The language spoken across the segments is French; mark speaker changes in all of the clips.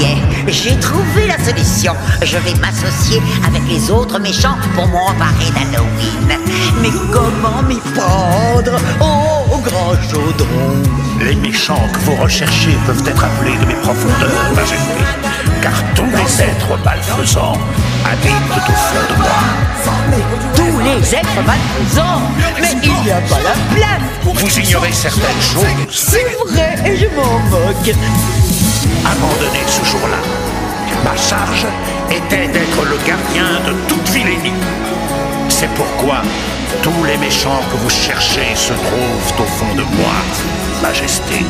Speaker 1: y est, j'ai trouvé la solution. Je vais m'associer avec les autres méchants pour m'emparer d'Halloween. Mais comment m'y prendre? Oh, grand chaudron
Speaker 2: Les méchants que vous recherchez peuvent être appelés de mes profondeurs, Majesté. Car tous les êtres malfaisants habitent au fond de moi.
Speaker 1: Tous les êtres malfaisants Mais il n'y a pas la place
Speaker 2: Vous ignorez certaines choses.
Speaker 1: C'est vrai, et je m'en moque
Speaker 2: Abandonné ce jour-là. Ma charge était d'être le gardien de toute vilainie. C'est pourquoi tous les méchants que vous cherchez se trouvent au fond de moi, Majesté.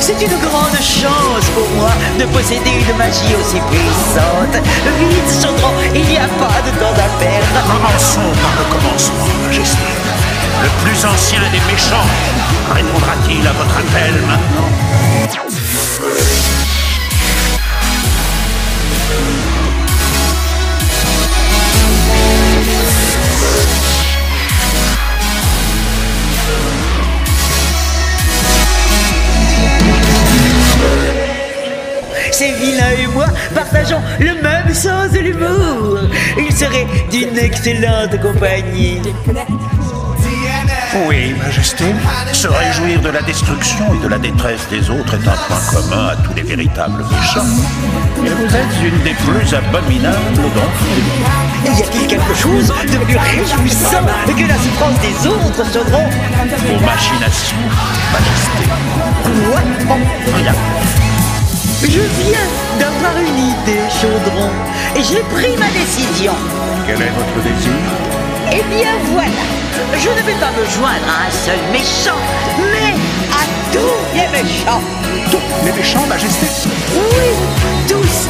Speaker 1: C'est une grande chance pour moi de posséder une magie aussi puissante. Vite, Chaudron, il n'y a pas de temps à perdre.
Speaker 2: Commençons par le commencement, Majesté. Le plus ancien des méchants répondra-t-il à votre appel maintenant?
Speaker 1: Partageons le même sens de l'humour. Il serait d'une excellente compagnie.
Speaker 2: Oui, Majesté. Se réjouir de la destruction et de la détresse des autres est un point commun à tous les véritables méchants. Et vous êtes une des plus abominables d'entre.
Speaker 1: Y a-t-il quelque chose de plus réjouissant que la souffrance des autres, Chaudron
Speaker 2: Vos machinations, Majesté.
Speaker 1: Quoi Oh,
Speaker 2: Rien.
Speaker 1: Je viens une idée, Chaudron. Et j'ai pris ma décision.
Speaker 2: Quel est votre désir
Speaker 1: Eh bien voilà, je ne vais pas me joindre à un seul méchant, mais à tous les méchants.
Speaker 2: Tous les méchants, Majesté?
Speaker 1: Oui, tous,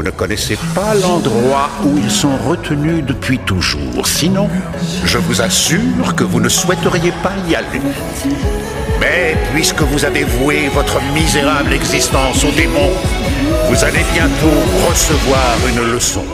Speaker 2: Vous ne connaissez pas l'endroit où ils sont retenus depuis toujours. Sinon, je vous assure que vous ne souhaiteriez pas y aller. Mais puisque vous avez voué votre misérable existence aux démons, vous allez bientôt recevoir une leçon.